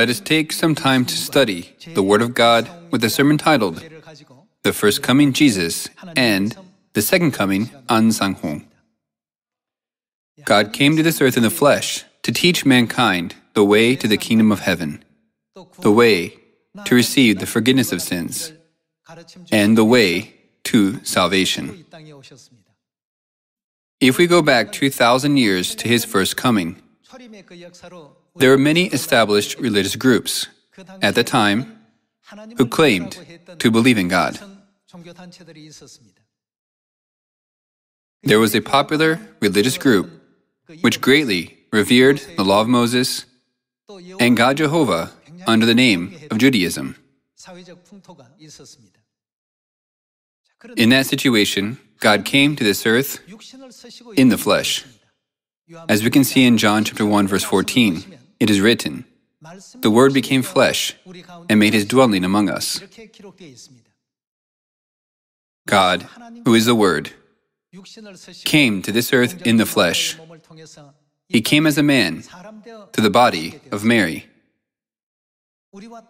Let us take some time to study the Word of God with a sermon titled The First Coming Jesus and The Second Coming Ahnsahnghong. God came to this earth in the flesh to teach mankind the way to the kingdom of heaven, the way to receive the forgiveness of sins, and the way to salvation. If we go back 2,000 years to his first coming, there were many established religious groups at the time who claimed to believe in God. There was a popular religious group which greatly revered the law of Moses and God Jehovah under the name of Judaism. In that situation, God came to this earth in the flesh. As we can see in John chapter 1 verse 14, it is written, "The word became flesh and made his dwelling among us." God, who is the word, came to this earth in the flesh. He came as a man to the body of Mary.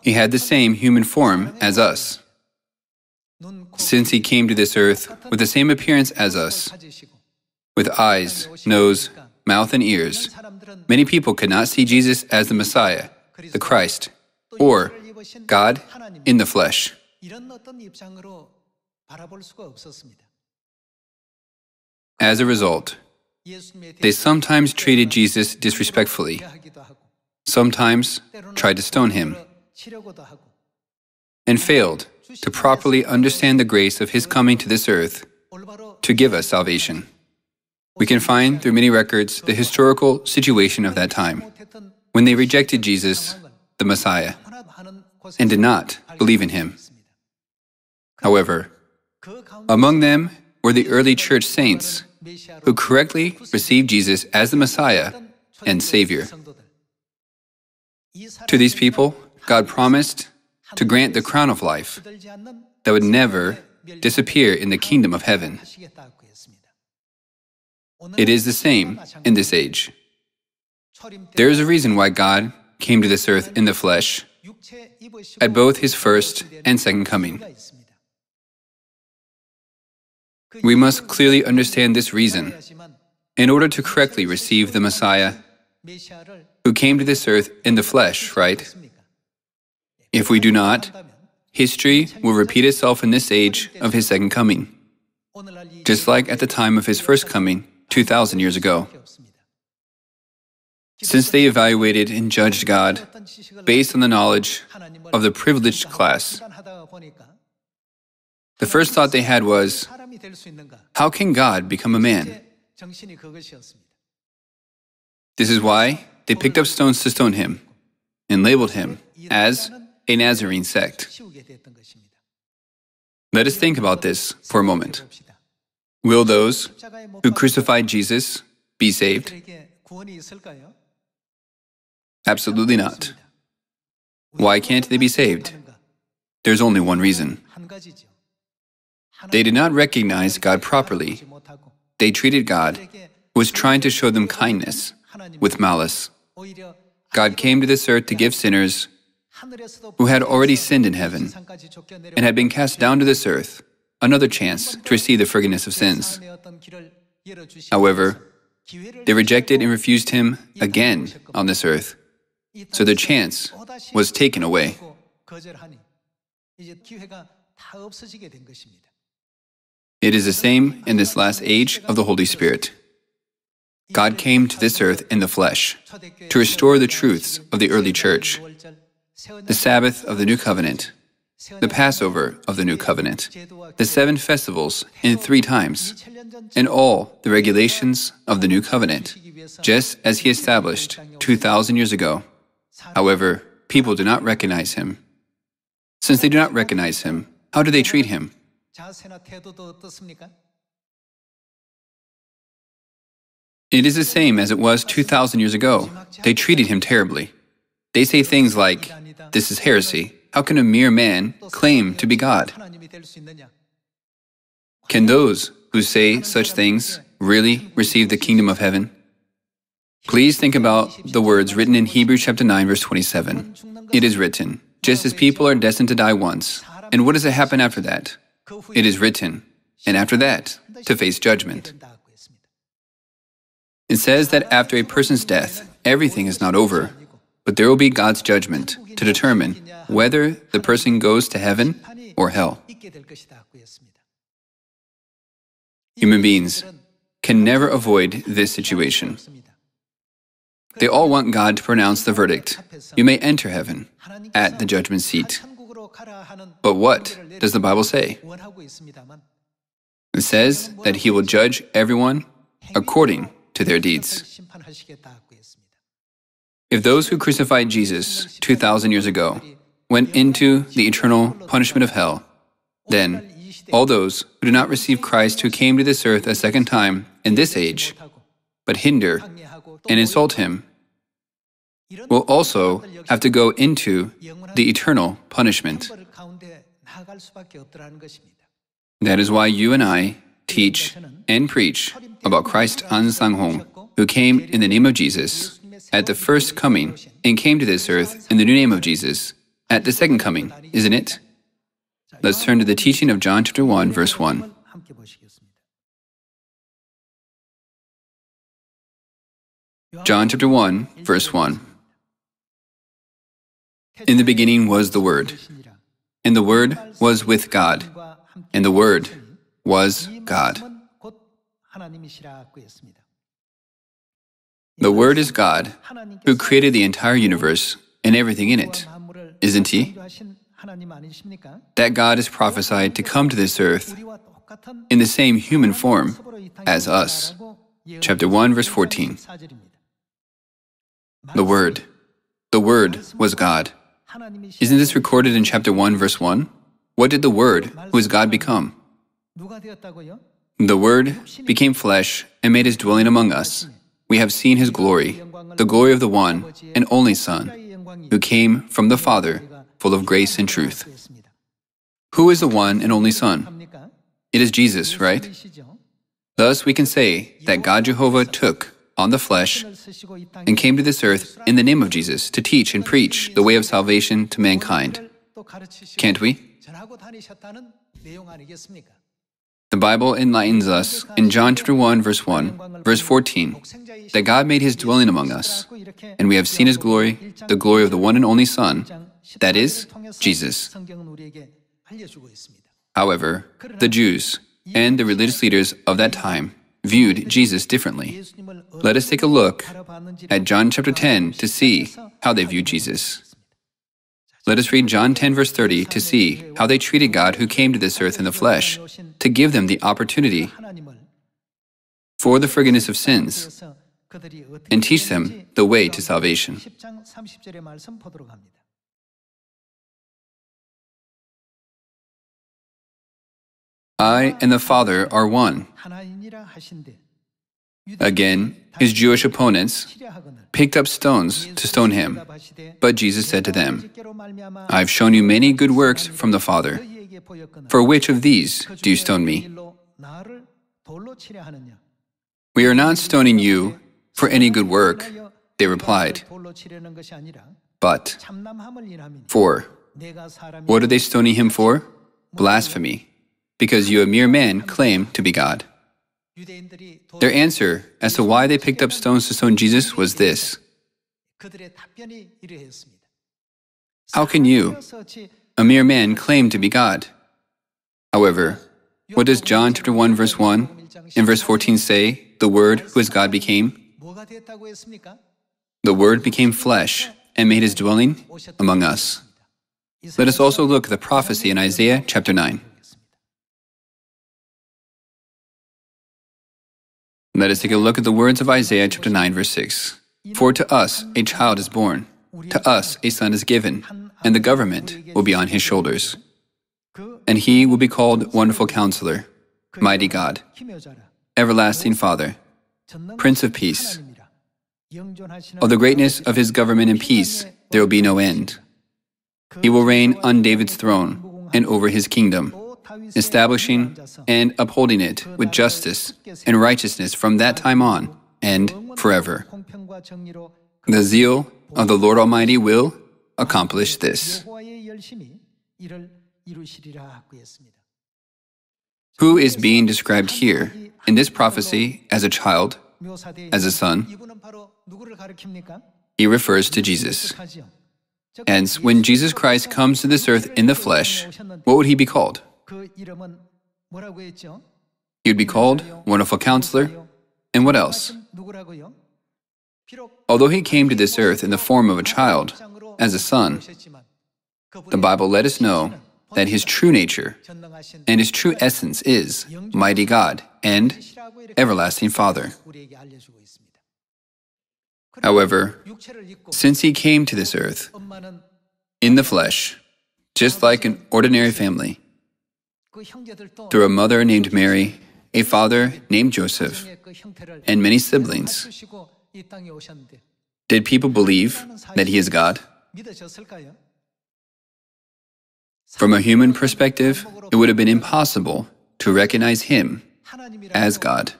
He had the same human form as us. Since he came to this earth with the same appearance as us, with eyes, nose, mouth, and ears, many people could not see Jesus as the Messiah, the Christ, or God in the flesh. As a result, they sometimes treated Jesus disrespectfully, sometimes tried to stone him, and failed to properly understand the grace of his coming to this earth to give us salvation. We can find through many records the historical situation of that time when they rejected Jesus, the Messiah, and did not believe in him. However, among them were the early church saints who correctly received Jesus as the Messiah and Savior. To these people, God promised to grant the crown of life that would never disappear in the kingdom of heaven. It is the same in this age. There is a reason why God came to this earth in the flesh at both his first and second coming. We must clearly understand this reason in order to correctly receive the Messiah who came to this earth in the flesh, right? If we do not, history will repeat itself in this age of his second coming, just like at the time of his first coming 2,000 years ago. Since they evaluated and judged God based on the knowledge of the privileged class, the first thought they had was, how can God become a man? This is why they picked up stones to stone him and labeled him as a Nazarene sect. Let us think about this for a moment. Will those who crucified Jesus be saved? Absolutely not. Why can't they be saved? There's only one reason. They did not recognize God properly. They treated God, who was trying to show them kindness, with malice. God came to this earth to give sinners who had already sinned in heaven and had been cast down to this earth another chance to receive the forgiveness of sins. However, they rejected and refused Him again on this earth, so their chance was taken away. It is the same in this last age of the Holy Spirit. God came to this earth in the flesh to restore the truths of the early church, the Sabbath of the New Covenant, the Passover of the New Covenant, the seven festivals in three times, and all the regulations of the New Covenant, just as He established 2,000 years ago. However, people do not recognize Him. Since they do not recognize Him, how do they treat Him? It is the same as it was 2,000 years ago. They treated him terribly. They say things like, This is heresy. How can a mere man claim to be God? Can those who say such things really receive the kingdom of heaven? Please think about the words written in Hebrews chapter 9 verse 27. It is written, just as people are destined to die once. And what does it happen after that? It is written, and after that, to face judgment. It says that after a person's death, everything is not over, but there will be God's judgment to determine whether the person goes to heaven or hell. Human beings can never avoid this situation. They all want God to pronounce the verdict. You may enter heaven at the judgment seat. But what does the Bible say? It says that He will judge everyone according to their deeds. If those who crucified Jesus 2,000 years ago went into the eternal punishment of hell, then all those who do not receive Christ who came to this earth a second time in this age, but hinder and insult him, will also have to go into the eternal punishment. That is why you and I teach and preach about Christ Ahnsahnghong, who came in the name of Jesus at the first coming and came to this earth in the new name of Jesus at the second coming, isn't it? Let's turn to the teaching of John chapter 1, verse 1. John chapter 1, verse 1. In the beginning was the Word, and the Word was with God, and the Word was God. The Word is God, who created the entire universe and everything in it, isn't He? That God is prophesied to come to this earth in the same human form as us. Chapter 1, verse 14. The Word. The Word was God. Isn't this recorded in chapter 1, verse 1? What did the Word, who is God, become? The Word became flesh and made his dwelling among us we have seen his glory, the glory of the one and only Son, who came from the Father, full of grace and truth. Who is the one and only Son? It is Jesus, right? Thus, we can say that God Jehovah took on the flesh and came to this earth in the name of Jesus to teach and preach the way of salvation to mankind. Can't we? The Bible enlightens us in John chapter 1 verse 1, verse 14, that God made his dwelling among us, and we have seen his glory, the glory of the one and only Son, that is, Jesus. However, the Jews and the religious leaders of that time viewed Jesus differently. Let us take a look at John chapter 10 to see how they viewed Jesus. Let us read John 10, verse 30 to see how they treated God who came to this earth in the flesh to give them the opportunity for the forgiveness of sins and teach them the way to salvation. I and the Father are one. Again, his Jewish opponents picked up stones to stone him. But Jesus said to them, I've shown you many good works from the Father. For which of these do you stone me? We are not stoning you for any good work, they replied. But for what are they stoning him for? Blasphemy, because you, a mere man, claim to be God. Their answer as to why they picked up stones to stone Jesus was this How can you, a mere man, claim to be God? However, what does John chapter 1 verse 1 and verse 14 say the Word who is God became? The Word became flesh and made his dwelling among us. Let us also look at the prophecy in Isaiah chapter 9. Let us take a look at the words of Isaiah chapter 9, verse 6. For to us a child is born, to us a son is given, and the government will be on his shoulders. And he will be called Wonderful Counselor, Mighty God, Everlasting Father, Prince of Peace. Of the greatness of his government and peace, there will be no end. He will reign on David's throne and over his kingdom establishing and upholding it with justice and righteousness from that time on and forever. The zeal of the Lord Almighty will accomplish this. Who is being described here in this prophecy as a child, as a son? He refers to Jesus. Hence, when Jesus Christ comes to this earth in the flesh, what would he be called? He would be called Wonderful Counselor, and what else? Although he came to this earth in the form of a child, as a son, the Bible let us know that his true nature and his true essence is mighty God and everlasting Father. However, since he came to this earth in the flesh, just like an ordinary family, through a mother named Mary, a father named Joseph, and many siblings, did people believe that he is God? From a human perspective, it would have been impossible to recognize him as God.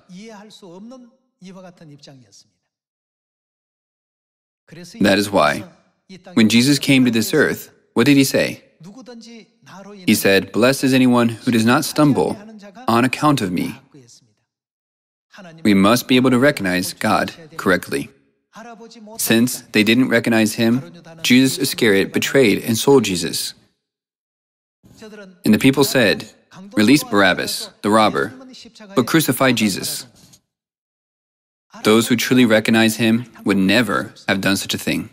That is why, when Jesus came to this earth, what did he say? He said, Blessed is anyone who does not stumble on account of me. We must be able to recognize God correctly. Since they didn't recognize him, Judas Iscariot betrayed and sold Jesus. And the people said, Release Barabbas, the robber, but crucify Jesus. Those who truly recognize him would never have done such a thing.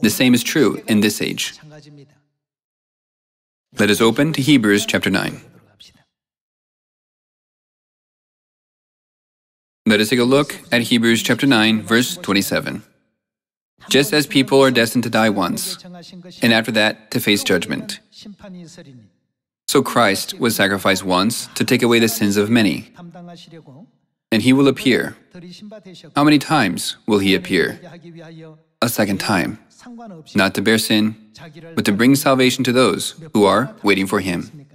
The same is true in this age. Let us open to Hebrews chapter 9. Let us take a look at Hebrews chapter 9, verse 27. Just as people are destined to die once, and after that to face judgment. So Christ was sacrificed once to take away the sins of many, and he will appear. How many times will he appear? A second time, not to bear sin, but to bring salvation to those who are waiting for him.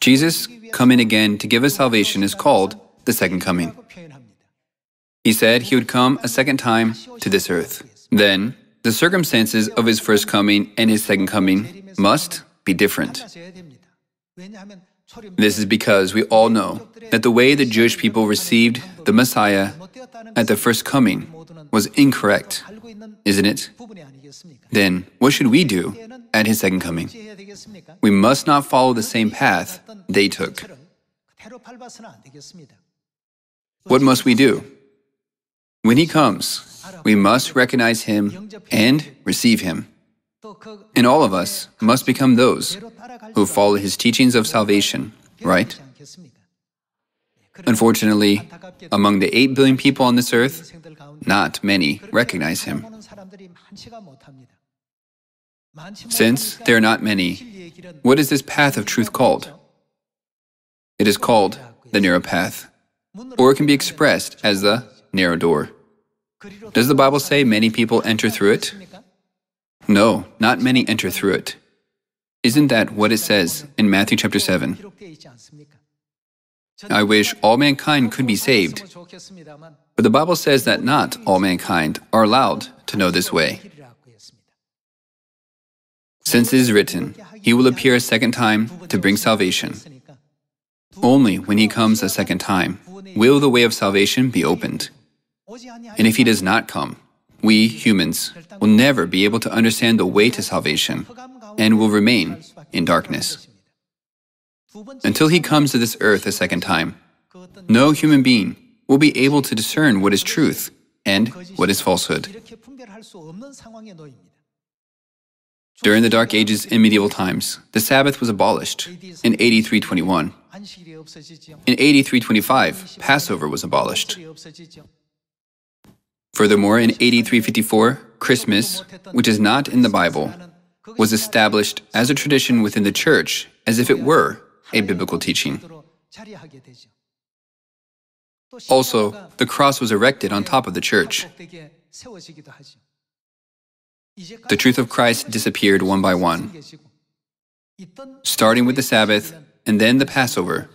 Jesus coming again to give us salvation is called the second coming. He said he would come a second time to this earth. Then, the circumstances of his first coming and his second coming must be different. This is because we all know that the way the Jewish people received the Messiah at the first coming was incorrect, isn't it? Then, what should we do at his second coming? We must not follow the same path they took. What must we do? When he comes, we must recognize him and receive him. And all of us must become those who follow his teachings of salvation, right? Unfortunately, among the 8 billion people on this earth, not many recognize him. Since there are not many, what is this path of truth called? It is called the narrow path, or it can be expressed as the narrow door. Does the Bible say many people enter through it? No, not many enter through it. Isn't that what it says in Matthew chapter 7? I wish all mankind could be saved. But the Bible says that not all mankind are allowed to know this way. Since it is written, He will appear a second time to bring salvation. Only when He comes a second time will the way of salvation be opened. And if He does not come, we humans will never be able to understand the way to salvation and will remain in darkness. Until he comes to this earth a second time, no human being will be able to discern what is truth and what is falsehood. During the Dark Ages in medieval times, the Sabbath was abolished in 8321. In 8325, Passover was abolished. Furthermore, in 8354, Christmas, which is not in the Bible, was established as a tradition within the church as if it were a biblical teaching. Also, the cross was erected on top of the church. The truth of Christ disappeared one by one, starting with the Sabbath and then the Passover,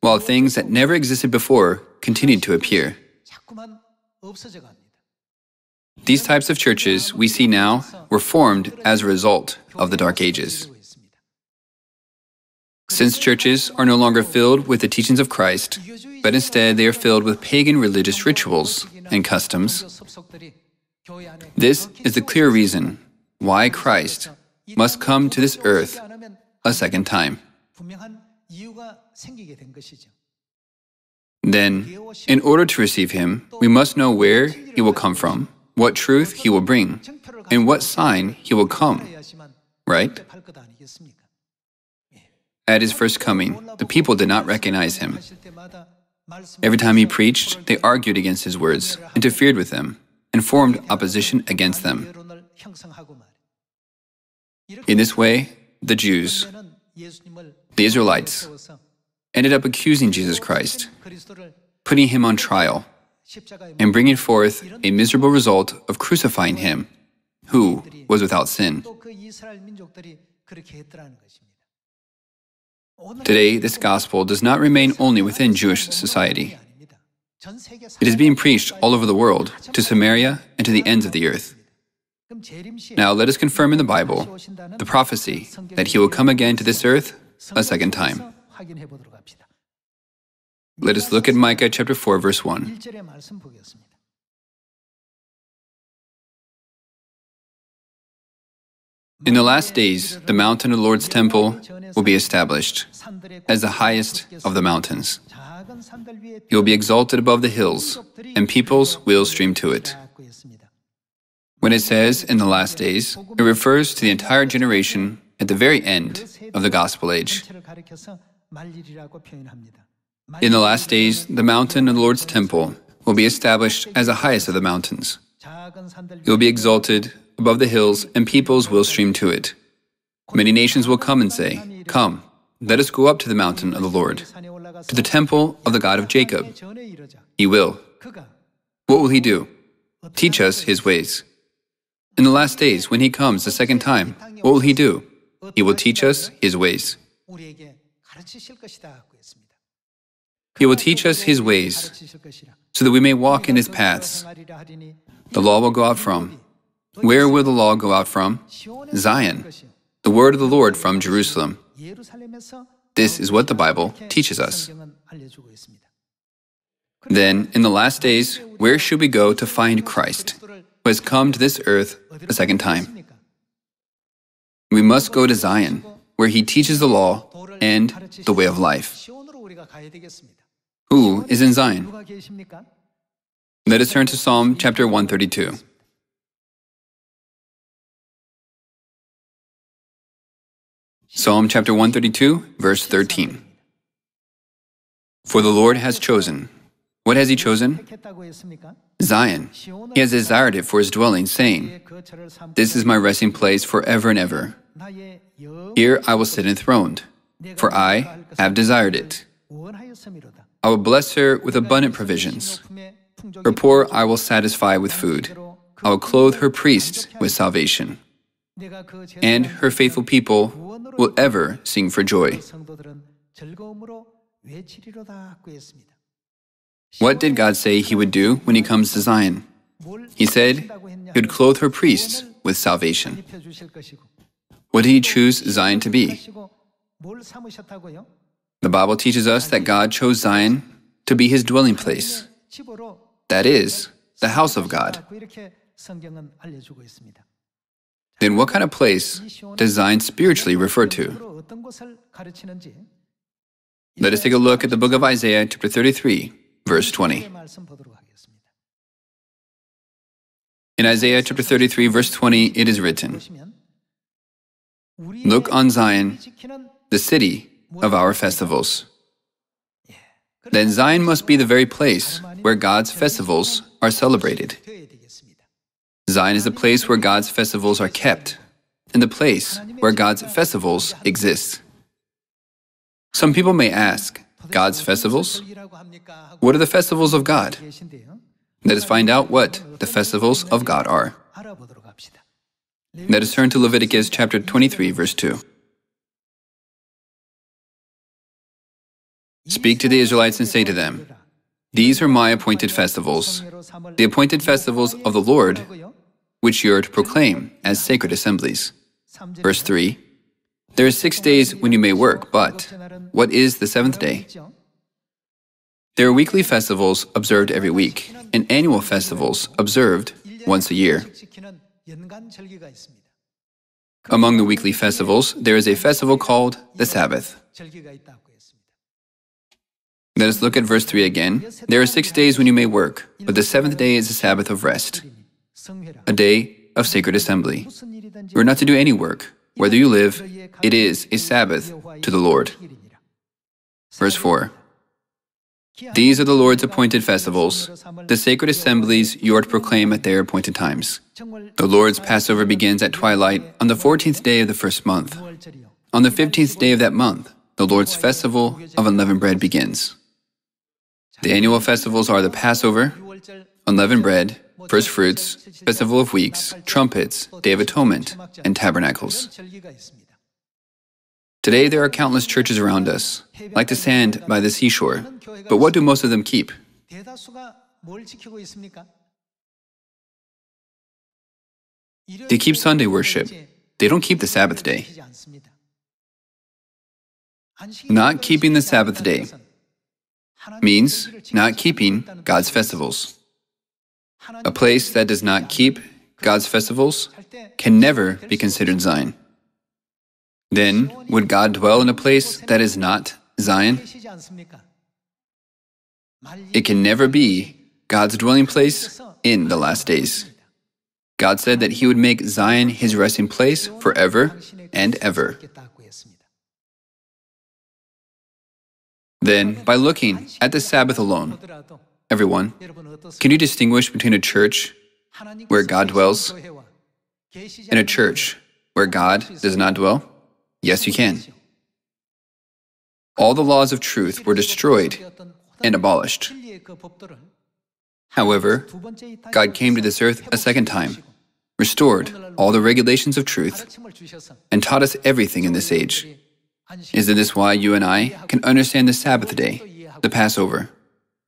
while things that never existed before continued to appear. These types of churches we see now were formed as a result of the Dark Ages. Since churches are no longer filled with the teachings of Christ, but instead they are filled with pagan religious rituals and customs, this is the clear reason why Christ must come to this earth a second time. Then, in order to receive him, we must know where he will come from, what truth he will bring, and what sign he will come, right? At his first coming, the people did not recognize him. Every time he preached, they argued against his words, interfered with them, and formed opposition against them. In this way, the Jews, the Israelites, ended up accusing Jesus Christ, putting him on trial, and bringing forth a miserable result of crucifying him, who was without sin. Today, this gospel does not remain only within Jewish society. It is being preached all over the world, to Samaria and to the ends of the earth. Now let us confirm in the Bible the prophecy that he will come again to this earth a second time. Let us look at Micah chapter 4 verse 1. In the last days, the mountain of the Lord's temple will be established as the highest of the mountains. It will be exalted above the hills, and peoples will stream to it. When it says in the last days, it refers to the entire generation at the very end of the gospel age. In the last days, the mountain of the Lord's temple will be established as the highest of the mountains. It will be exalted above the hills, and peoples will stream to it. Many nations will come and say, Come, let us go up to the mountain of the Lord, to the temple of the God of Jacob. He will. What will he do? Teach us his ways. In the last days, when he comes the second time, what will he do? He will teach us his ways. He will teach us his ways so that we may walk in his paths. The law will go out from. Where will the law go out from? Zion, the word of the Lord from Jerusalem. This is what the Bible teaches us. Then, in the last days, where should we go to find Christ, who has come to this earth a second time? We must go to Zion, where he teaches the law and the way of life. Who is in Zion? Let us turn to Psalm chapter 132. Psalm chapter 132, verse 13. For the Lord has chosen. What has He chosen? Zion. He has desired it for His dwelling, saying, This is my resting place forever and ever. Here I will sit enthroned for I have desired it. I will bless her with abundant provisions. Her poor I will satisfy with food. I will clothe her priests with salvation. And her faithful people will ever sing for joy. What did God say He would do when He comes to Zion? He said He would clothe her priests with salvation. What did He choose Zion to be? The Bible teaches us that God chose Zion to be his dwelling place, that is, the house of God. Then, what kind of place does Zion spiritually refer to? Let us take a look at the book of Isaiah, chapter 33, verse 20. In Isaiah chapter 33, verse 20, it is written Look on Zion the city of our festivals. Then Zion must be the very place where God's festivals are celebrated. Zion is the place where God's festivals are kept, and the place where God's festivals exist. Some people may ask, God's festivals? What are the festivals of God? Let us find out what the festivals of God are. Let us turn to Leviticus chapter 23, verse 2. Speak to the Israelites and say to them, These are my appointed festivals, the appointed festivals of the Lord, which you are to proclaim as sacred assemblies. Verse 3 There are six days when you may work, but what is the seventh day? There are weekly festivals observed every week, and annual festivals observed once a year. Among the weekly festivals, there is a festival called the Sabbath. Let us look at verse 3 again. There are six days when you may work, but the seventh day is a Sabbath of rest, a day of sacred assembly. You are not to do any work. Whether you live, it is a Sabbath to the Lord. Verse 4 These are the Lord's appointed festivals, the sacred assemblies you are to proclaim at their appointed times. The Lord's Passover begins at twilight on the 14th day of the first month. On the 15th day of that month, the Lord's festival of unleavened bread begins. The annual festivals are the Passover, unleavened bread, first fruits, festival of weeks, trumpets, day of atonement, and tabernacles. Today, there are countless churches around us, like the sand by the seashore. But what do most of them keep? They keep Sunday worship. They don't keep the Sabbath day. Not keeping the Sabbath day means not keeping God's festivals. A place that does not keep God's festivals can never be considered Zion. Then, would God dwell in a place that is not Zion? It can never be God's dwelling place in the last days. God said that He would make Zion His resting place forever and ever. Then, by looking at the Sabbath alone, everyone, can you distinguish between a church where God dwells and a church where God does not dwell? Yes, you can. All the laws of truth were destroyed and abolished. However, God came to this earth a second time, restored all the regulations of truth, and taught us everything in this age. Isn't this why you and I can understand the Sabbath day, the Passover,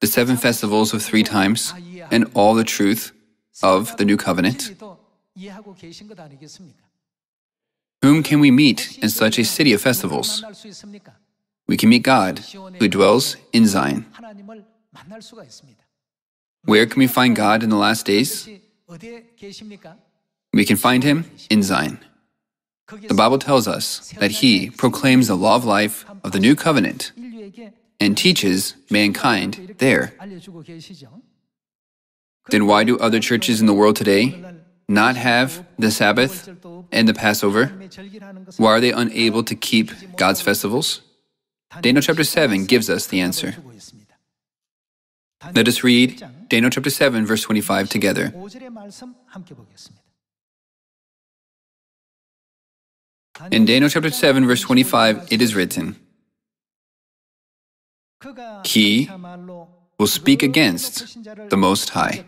the seven festivals of three times, and all the truth of the new covenant? Whom can we meet in such a city of festivals? We can meet God, who dwells in Zion. Where can we find God in the last days? We can find him in Zion. The Bible tells us that he proclaims the law of life of the new covenant and teaches mankind there. Then why do other churches in the world today not have the Sabbath and the Passover? Why are they unable to keep God's festivals? Daniel chapter 7 gives us the answer. Let us read Daniel chapter 7, verse 25 together. In Daniel chapter 7, verse 25, it is written, He will speak against the Most High.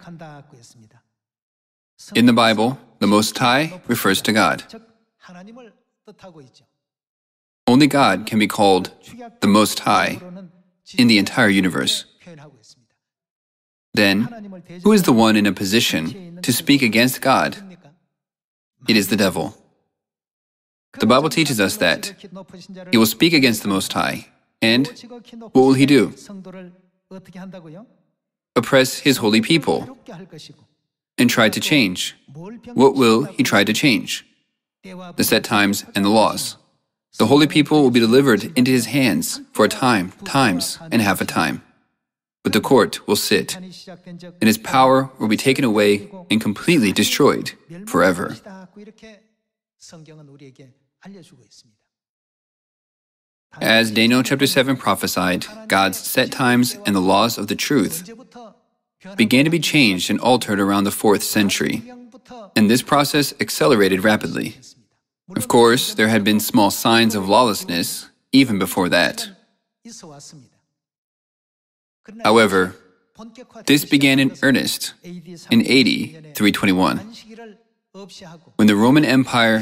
In the Bible, the Most High refers to God. Only God can be called the Most High in the entire universe. Then, who is the one in a position to speak against God? It is the devil. The Bible teaches us that he will speak against the Most High. And what will he do? Oppress his holy people and try to change. What will he try to change? The set times and the laws. The holy people will be delivered into his hands for a time, times, and half a time. But the court will sit, and his power will be taken away and completely destroyed forever. As Daniel chapter 7 prophesied, God's set times and the laws of the truth began to be changed and altered around the 4th century, and this process accelerated rapidly. Of course, there had been small signs of lawlessness even before that. However, this began in earnest in AD 321 when the Roman Empire,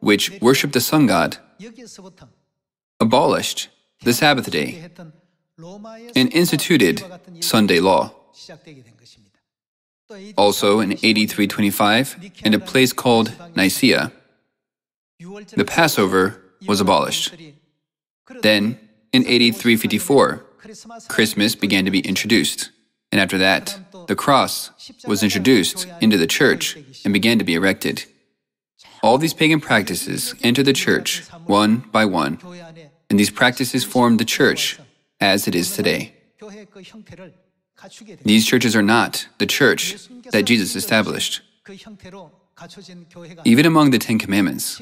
which worshipped the sun god, abolished the Sabbath day and instituted Sunday law. Also in 8325, in a place called Nicaea, the Passover was abolished. Then, in 8354, Christmas began to be introduced. And after that, the cross was introduced into the church and began to be erected. All these pagan practices entered the church one by one, and these practices formed the church as it is today. These churches are not the church that Jesus established. Even among the Ten Commandments,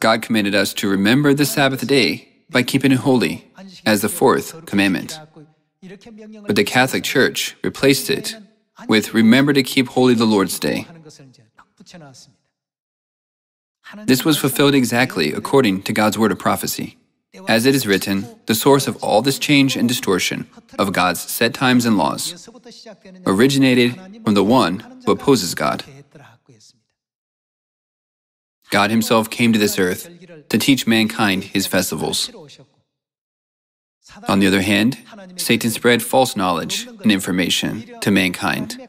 God commanded us to remember the Sabbath day by keeping it holy as the fourth commandment. But the Catholic Church replaced it with remember to keep holy the Lord's day. This was fulfilled exactly according to God's word of prophecy. As it is written, the source of all this change and distortion of God's set times and laws originated from the one who opposes God. God Himself came to this earth to teach mankind His festivals. On the other hand, Satan spread false knowledge and information to mankind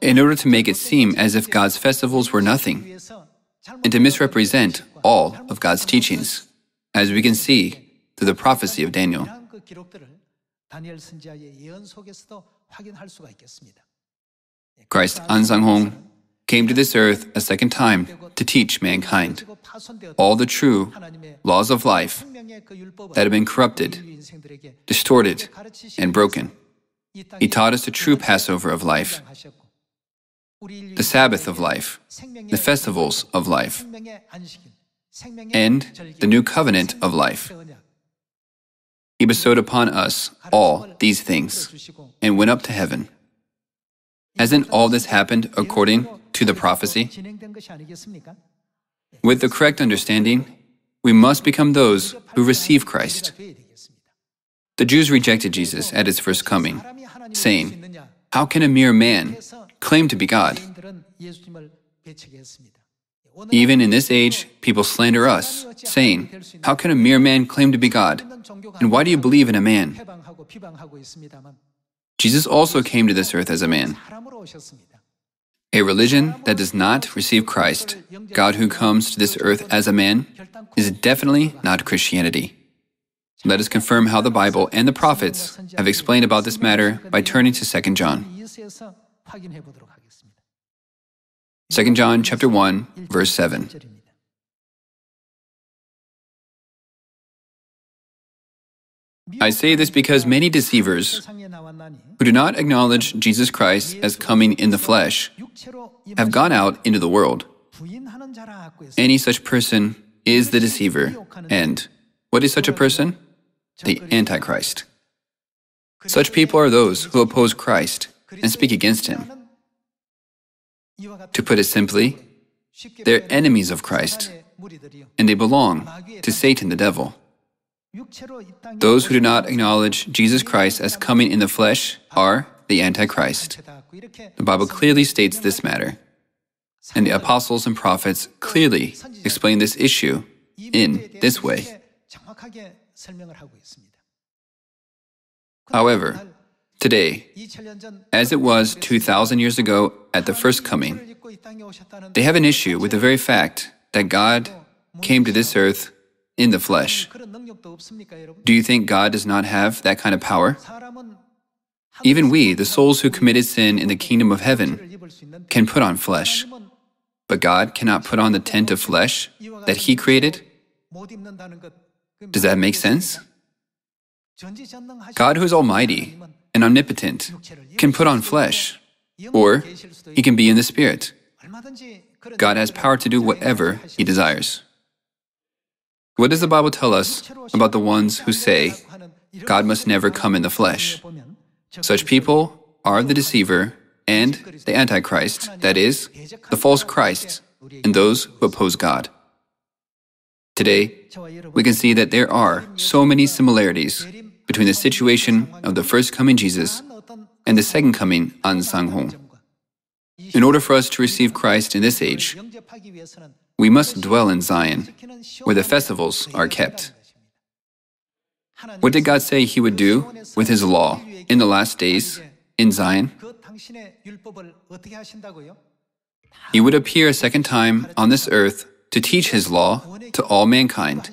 in order to make it seem as if God's festivals were nothing and to misrepresent all of God's teachings, as we can see through the prophecy of Daniel. Christ Ahnsahnghong came to this earth a second time to teach mankind all the true laws of life that have been corrupted, distorted, and broken. He taught us the true Passover of life, the Sabbath of life, the festivals of life, and the new covenant of life. He bestowed upon us all these things and went up to heaven. Hasn't all this happened according to the prophecy? With the correct understanding, we must become those who receive Christ. The Jews rejected Jesus at his first coming, saying, How can a mere man claim to be God? Even in this age, people slander us, saying, How can a mere man claim to be God? And why do you believe in a man? Jesus also came to this earth as a man. A religion that does not receive Christ, God who comes to this earth as a man, is definitely not Christianity. Let us confirm how the Bible and the prophets have explained about this matter by turning to 2 John. 2 John chapter 1 verse 7. I say this because many deceivers who do not acknowledge Jesus Christ as coming in the flesh have gone out into the world. Any such person is the deceiver. And what is such a person? The Antichrist. Such people are those who oppose Christ and speak against him. To put it simply, they're enemies of Christ, and they belong to Satan the devil. Those who do not acknowledge Jesus Christ as coming in the flesh are the Antichrist. The Bible clearly states this matter, and the apostles and prophets clearly explain this issue in this way. However, today, as it was 2,000 years ago at the first coming, they have an issue with the very fact that God came to this earth in the flesh. Do you think God does not have that kind of power? Even we, the souls who committed sin in the kingdom of heaven, can put on flesh. But God cannot put on the tent of flesh that He created? Does that make sense? God, who is almighty and omnipotent, can put on flesh, or He can be in the Spirit. God has power to do whatever He desires. What does the Bible tell us about the ones who say, God must never come in the flesh? Such people are the deceiver and the Antichrist, that is, the false Christ, and those who oppose God. Today, we can see that there are so many similarities between the situation of the first coming Jesus and the second coming Ahnsahnghong. In order for us to receive Christ in this age, we must dwell in Zion, where the festivals are kept. What did God say He would do with His law in the last days in Zion? He would appear a second time on this earth to teach His law to all mankind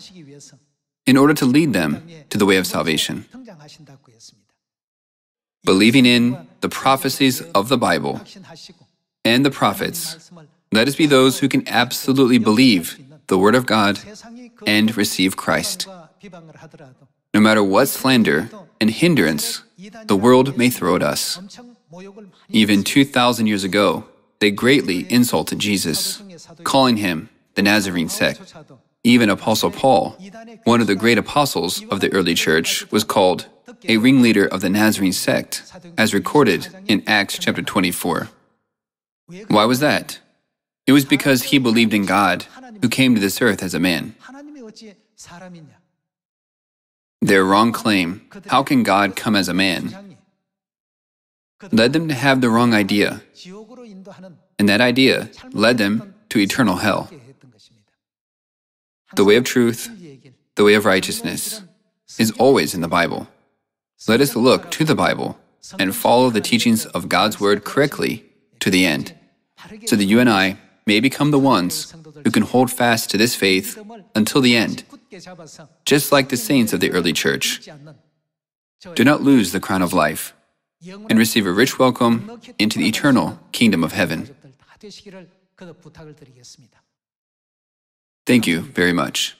in order to lead them to the way of salvation. Believing in the prophecies of the Bible and the prophets, let us be those who can absolutely believe the Word of God and receive Christ. No matter what slander and hindrance the world may throw at us. Even 2,000 years ago, they greatly insulted Jesus, calling him the Nazarene sect. Even Apostle Paul, one of the great apostles of the early church, was called a ringleader of the Nazarene sect, as recorded in Acts chapter 24. Why was that? It was because he believed in God, who came to this earth as a man. Their wrong claim, how can God come as a man, led them to have the wrong idea, and that idea led them to eternal hell. The way of truth, the way of righteousness, is always in the Bible. Let us look to the Bible and follow the teachings of God's Word correctly to the end, so that you and I may become the ones who can hold fast to this faith until the end, just like the saints of the early church. Do not lose the crown of life and receive a rich welcome into the eternal kingdom of heaven. Thank you very much.